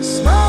Smile.